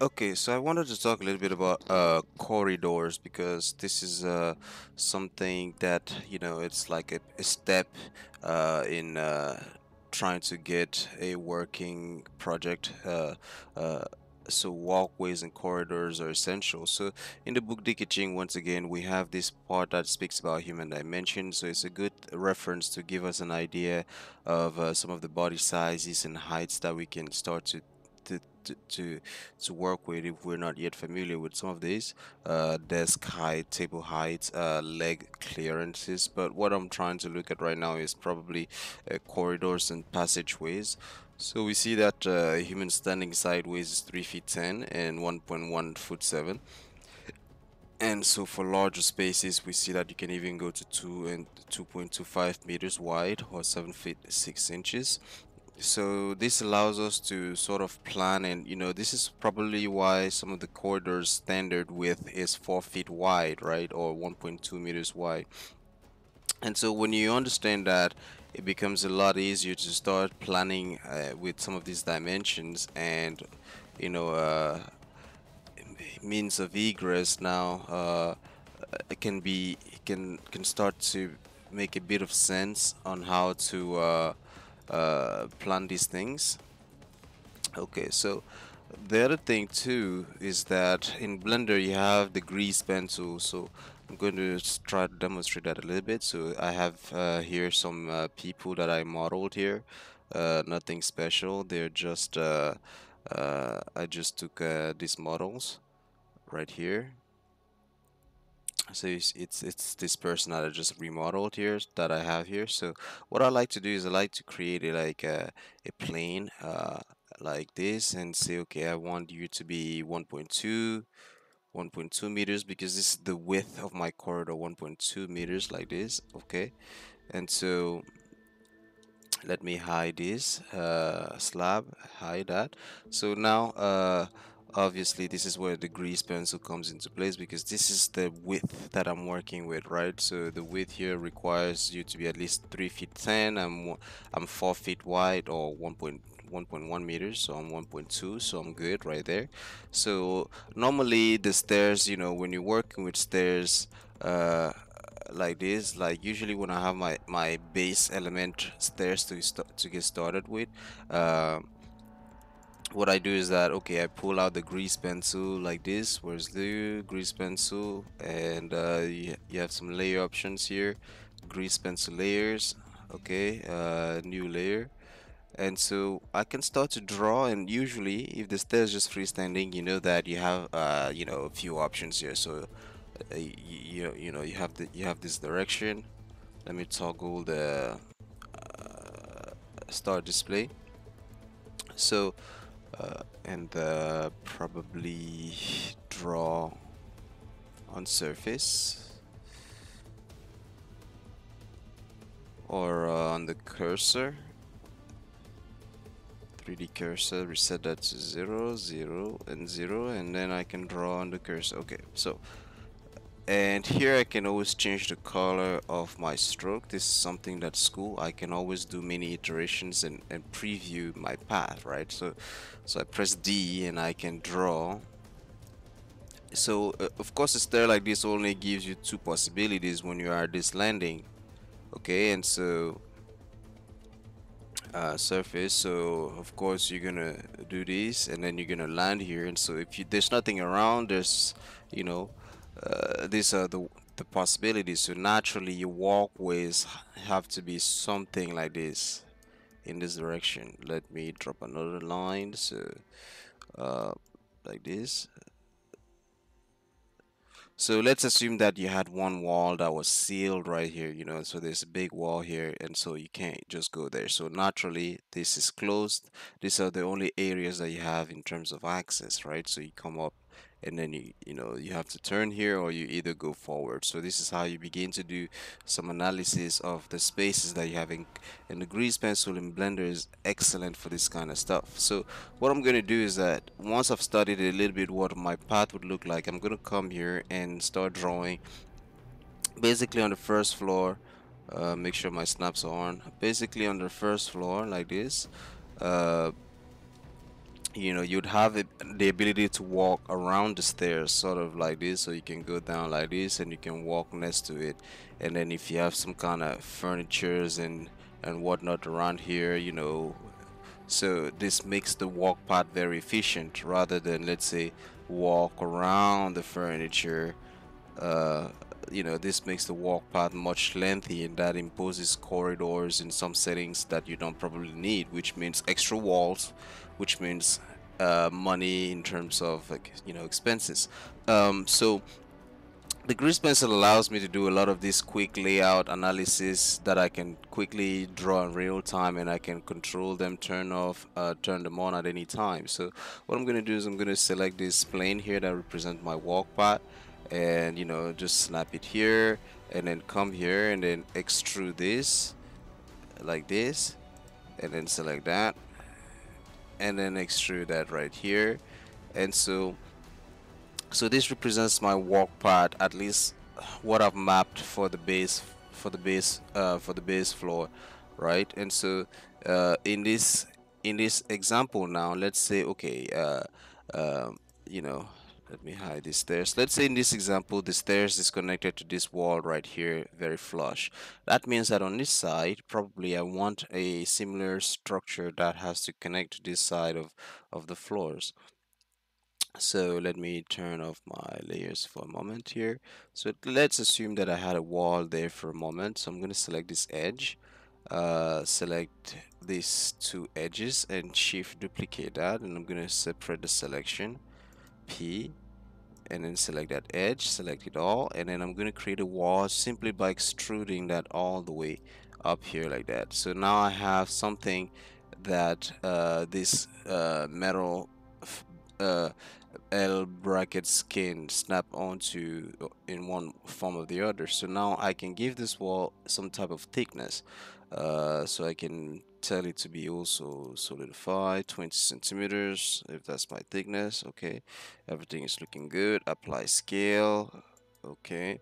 Okay, so I wanted to talk a little bit about uh, corridors because this is uh, something that, you know, it's like a, a step uh, in uh, trying to get a working project. Uh, uh, so walkways and corridors are essential. So in the book DK Ching, once again, we have this part that speaks about human dimension. So it's a good reference to give us an idea of some of the body sizes and heights that we can start to to, to, to, work with if we're not yet familiar with some of these uh, desk height, table height, uh, leg clearances. But what I'm trying to look at right now is probably uh, corridors and passageways. So we see that uh, human standing sideways is 3 feet 10 and 1.1 foot 7 and so for larger spaces we see that you can even go to 2 and 2.25 meters wide or 7 feet 6 inches so this allows us to sort of plan and you know this is probably why some of the corridors standard width is 4 feet wide right? Or 1.2 meters wide. And so when you understand that it becomes a lot easier to start planning uh, with some of these dimensions and you know uh, means of egress now uh, it can be it can can start to make a bit of sense on how to uh, uh, plan these things. Okay so the other thing too is that in blender you have the grease pencil so I'm going to try to demonstrate that a little bit. So I have uh, here some uh, people that I modeled here. Uh, nothing special. They're just uh, uh, I just took these models right here so it's, it's, this person that I just remodeled here that I have here. So what I like to do is I like to create a, like a, a plane uh, like this and say okay I want you to be 1.2 1.2 meters because this is the width of my corridor 1.2 meters like this okay? And so let me hide this uh, slab hide that. So now uh, obviously this is where the grease pencil comes into place because this is the width that I'm working with right? So the width here requires you to be at least 3 feet 10 I'm, I'm 4 feet wide or 1.1 meters so I'm 1.2 so I'm good right there. So normally the stairs you know when you're working with stairs uh, like this like usually when I have my my base element stairs to, to get started with uh, what I do is that okay I pull out the grease pencil like this where's the grease pencil? And uh, you, you have some layer options here grease pencil layers okay uh, new layer. And so I can start to draw and usually if the stair is just freestanding you know that you have uh, you know a few options here. So uh, you, you, know you have the you have this direction. Let me toggle the uh, start display. So uh, and uh, probably draw on surface or uh, on the cursor. 3d cursor reset that to 0 0 and 0 and then I can draw on the cursor. Okay so and here I can always change the color of my stroke. This is something that's cool I can always do many iterations and, and preview my path right? So so I press D and I can draw. So uh, of course a stair like this only gives you two possibilities when you are this landing okay? And so uh, surface so of course you're gonna do this and then you're gonna land here. And so if you, there's nothing around there's you know uh, these are the the possibilities. So naturally your walkways have to be something like this in this direction. Let me drop another line. So uh, like this. So let's assume that you had one wall that was sealed right here you know so there's a big wall here and so you can't just go there. So naturally this is closed. These are the only areas that you have in terms of access right? So you come up and then you you know you have to turn here or you either go forward. So this is how you begin to do some analysis of the spaces that you have in, and the grease pencil in blender is excellent for this kind of stuff. So what I'm going to do is that once I've studied a little bit what my path would look like I'm going to come here and start drawing basically on the first floor uh, make sure my snaps are on. Basically on the first floor like this uh, you know you'd have the ability to walk around the stairs sort of like this. So you can go down like this and you can walk next to it. And then if you have some kind of furnitures and and whatnot around here you know so this makes the walk path very efficient rather than let's say walk around the furniture. Uh, you know this makes the walk path much lengthy and that imposes corridors in some settings that you don't probably need which means extra walls which means uh, money in terms of like you know expenses. Um, so the grease pencil allows me to do a lot of this quick layout analysis that I can quickly draw in real time and I can control them turn off uh, turn them on at any time. So what I'm gonna do is I'm gonna select this plane here that represents my walk path and you know just snap it here and then come here and then extrude this like this and then select that and then extrude that right here. And so so this represents my walk path at least what I've mapped for the base for the base uh, for the base floor right? And so uh, in this in this example now let's say okay uh, um, you know let me hide these stairs. Let's say in this example the stairs is connected to this wall right here very flush. That means that on this side probably I want a similar structure that has to connect to this side of of the floors. So let me turn off my layers for a moment here. So let's assume that I had a wall there for a moment. So I'm going to select this edge uh, select these two edges and shift duplicate that and I'm going to separate the selection P and then select that edge select it all and then I'm going to create a wall simply by extruding that all the way up here like that. So now I have something that uh, this uh, metal uh, L bracket skin snap onto in one form or the other. So now I can give this wall some type of thickness uh, so I can tell it to be also solidified 20 centimeters if that's my thickness okay. Everything is looking good apply scale okay.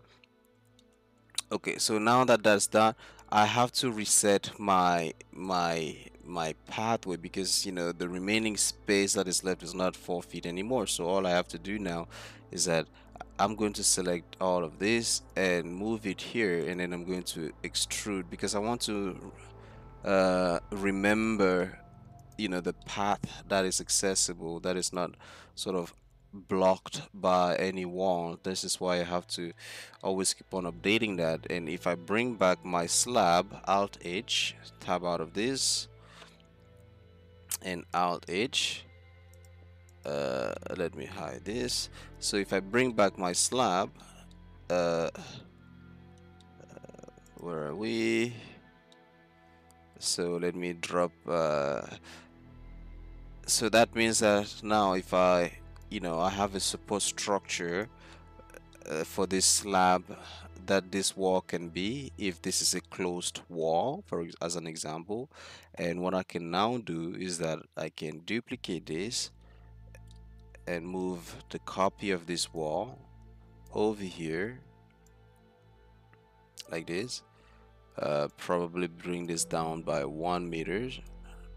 Okay so now that that's done I have to reset my my my pathway because you know the remaining space that is left is not four feet anymore. So all I have to do now is that I'm going to select all of this and move it here and then I'm going to extrude because I want to uh, remember you know the path that is accessible that is not sort of blocked by any wall. This is why I have to always keep on updating that. And if I bring back my slab alt H tab out of this and alt H uh, let me hide this. So if I bring back my slab uh, uh, where are we? So let me drop uh, so that means that now if I you know I have a support structure uh, for this slab that this wall can be if this is a closed wall for as an example. And what I can now do is that I can duplicate this and move the copy of this wall over here like this. Uh, probably bring this down by one meter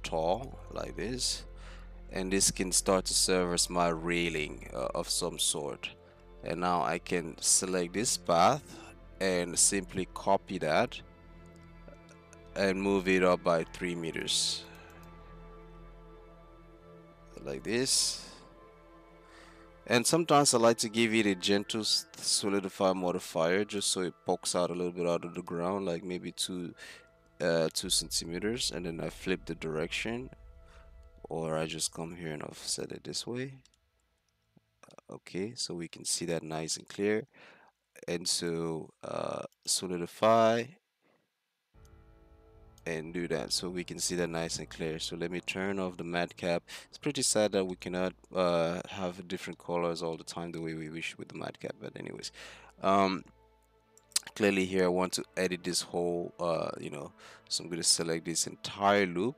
tall like this. And this can start to serve as my railing uh, of some sort. And now I can select this path and simply copy that and move it up by three meters. Like this and sometimes I like to give it a gentle solidify modifier just so it pokes out a little bit out of the ground like maybe two uh, two centimeters and then I flip the direction. Or I just come here and offset it this way. Okay so we can see that nice and clear. And so uh, solidify and do that so we can see that nice and clear. So let me turn off the MatCap it's pretty sad that we cannot uh, have different colors all the time the way we wish with the MatCap but anyways um, clearly here I want to edit this whole uh, you know so I'm going to select this entire loop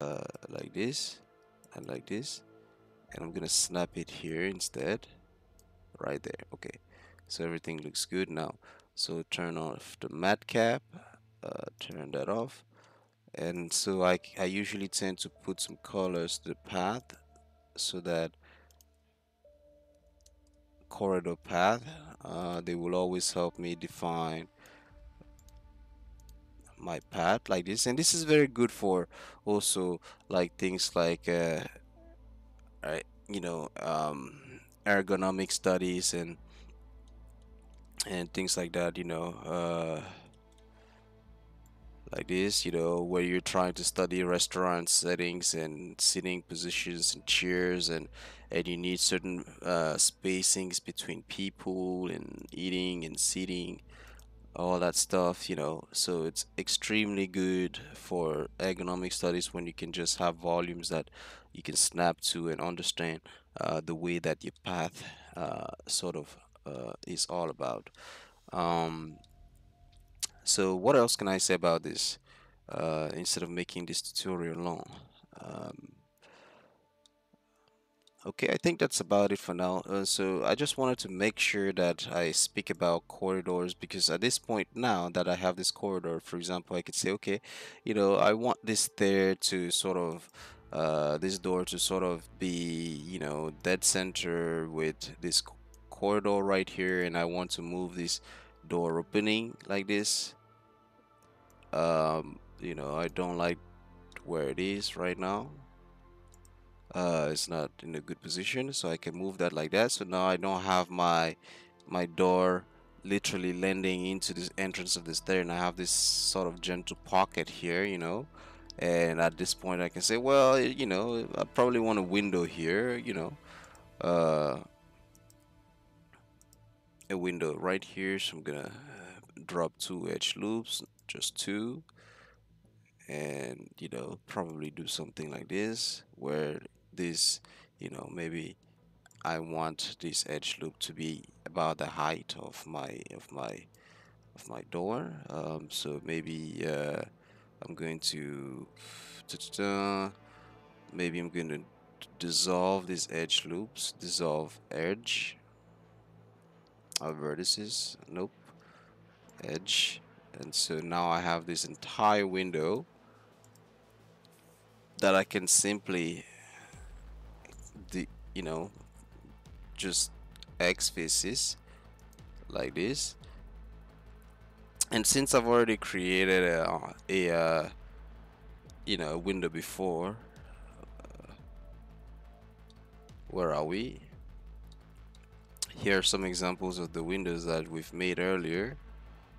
uh, like this and like this and I'm gonna snap it here instead right there. Okay so everything looks good now. So turn off the MatCap uh, turn that off. And so I, I usually tend to put some colors to the path so that corridor path uh, they will always help me define my path like this. And this is very good for also like things like uh, you know um, ergonomic studies and and things like that you know uh, like this, you know, where you're trying to study restaurant settings and sitting positions and chairs and and you need certain uh, spacings between people and eating and seating, all that stuff, you know. So it's extremely good for ergonomic studies when you can just have volumes that you can snap to and understand uh, the way that your path uh, sort of uh, is all about. Um, so what else can I say about this? Uh, instead of making this tutorial long. Um, okay, I think that's about it for now. Uh, so I just wanted to make sure that I speak about corridors because at this point now that I have this corridor, for example, I could say, okay, you know, I want this there to sort of uh, this door to sort of be, you know, dead center with this corridor right here, and I want to move this door opening like this. Um you know I don't like where it is right now. Uh it's not in a good position so I can move that like that. So now I don't have my my door literally landing into this entrance of the stair and I have this sort of gentle pocket here you know. And at this point I can say well you know I probably want a window here you know. Uh a window right here so I'm gonna drop two edge loops just two and you know probably do something like this where this you know maybe I want this edge loop to be about the height of my of my of my door. Um, so maybe uh, I'm going to maybe I'm going to dissolve these edge loops dissolve edge of vertices nope edge. And so now I have this entire window that I can simply the you know just X faces like this. And since I've already created a, a uh, you know window before uh, where are we here are some examples of the windows that we've made earlier.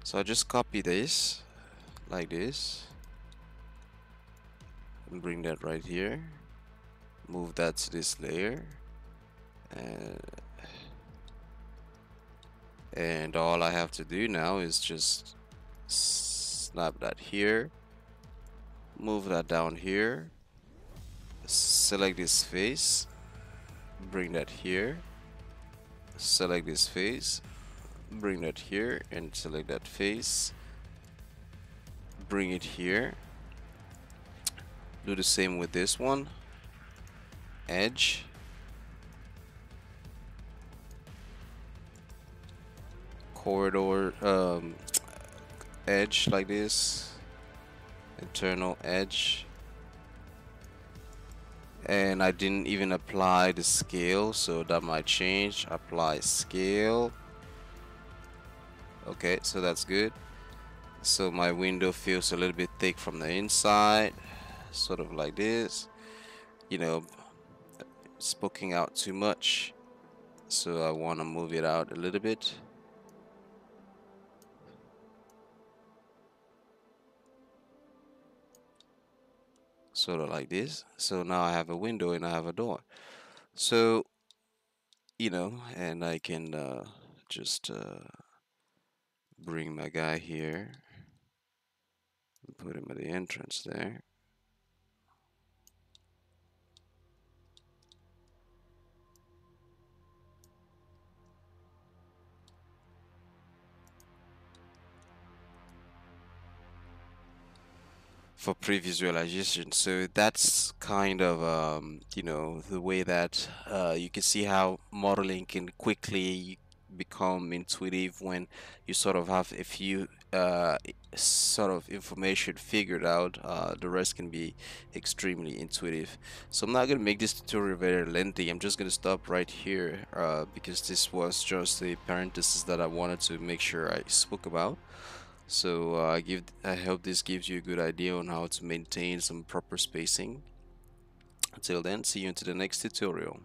So I just copy this like this and bring that right here. Move that to this layer and and all I have to do now is just snap that here move that down here select this face bring that here select this face bring that here and select that face bring it here. Do the same with this one. Edge. Corridor um, edge like this. Internal edge and I didn't even apply the scale so that might change. Apply scale. Okay so that's good. So my window feels a little bit thick from the inside sort of like this. You know it's poking out too much so I want to move it out a little bit sort of like this. So now I have a window and I have a door. So you know and I can uh, just uh, bring my guy here and put him at the entrance there for pre-visualization so that's kind of um, you know the way that uh, you can see how modeling can quickly become intuitive when you sort of have a few uh, sort of information figured out, uh, the rest can be extremely intuitive. So I'm not going to make this tutorial very lengthy. I'm just going to stop right here uh, because this was just a parenthesis that I wanted to make sure I spoke about. So uh, I give I hope this gives you a good idea on how to maintain some proper spacing. Until then, see you into the next tutorial.